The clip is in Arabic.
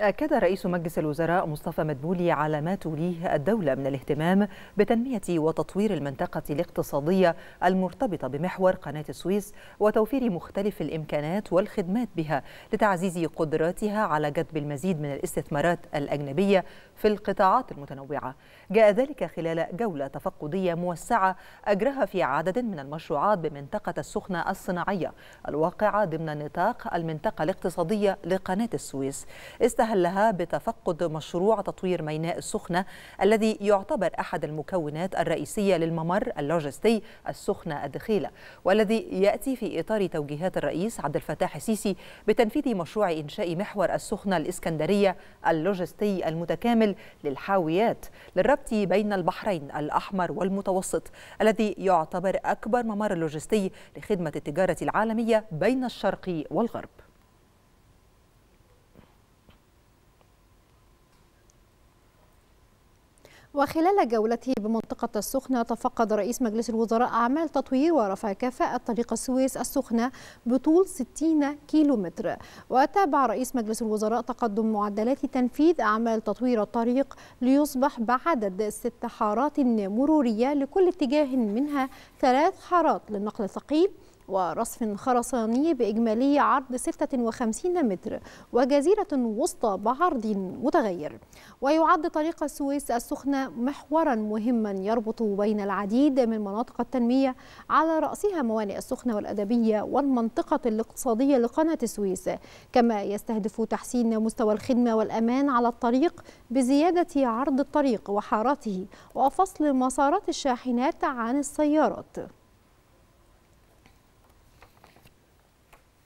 أكد رئيس مجلس الوزراء مصطفى مدبولي على ما توليه الدولة من الاهتمام بتنمية وتطوير المنطقة الاقتصادية المرتبطة بمحور قناة السويس وتوفير مختلف الإمكانات والخدمات بها لتعزيز قدراتها على جذب المزيد من الاستثمارات الأجنبية في القطاعات المتنوعة. جاء ذلك خلال جولة تفقدية موسعة أجرها في عدد من المشروعات بمنطقة السخنة الصناعية الواقعة ضمن نطاق المنطقة الاقتصادية لقناة السويس. استهلها بتفقد مشروع تطوير ميناء السخنة الذي يعتبر أحد المكونات الرئيسية للممر اللوجستي السخنة الدخيلة والذي يأتي في إطار توجيهات الرئيس عبد الفتاح السيسي بتنفيذ مشروع إنشاء محور السخنة الإسكندرية اللوجستي المتكامل للحاويات للربط بين البحرين الأحمر والمتوسط الذي يعتبر أكبر ممر لوجستي لخدمة التجارة العالمية بين الشرق والغرب. وخلال جولته بمنطقة السخنة تفقد رئيس مجلس الوزراء أعمال تطوير ورفع كفاءة طريق السويس السخنة بطول 60 كيلومتر. وتابع رئيس مجلس الوزراء تقدم معدلات تنفيذ أعمال تطوير الطريق ليصبح بعدد ست حارات مرورية لكل اتجاه منها ثلاث حارات للنقل الثقيل ورصف خرساني بإجمالي عرض 56 متر وجزيرة وسطى بعرض متغير. ويعد طريق السويس السخنة محورا مهما يربط بين العديد من مناطق التنمية على رأسها موانئ السخنة والأدبية والمنطقة الاقتصادية لقناة السويس كما يستهدف تحسين مستوى الخدمة والأمان على الطريق بزيادة عرض الطريق وحاراته وفصل مسارات الشاحنات عن السيارات.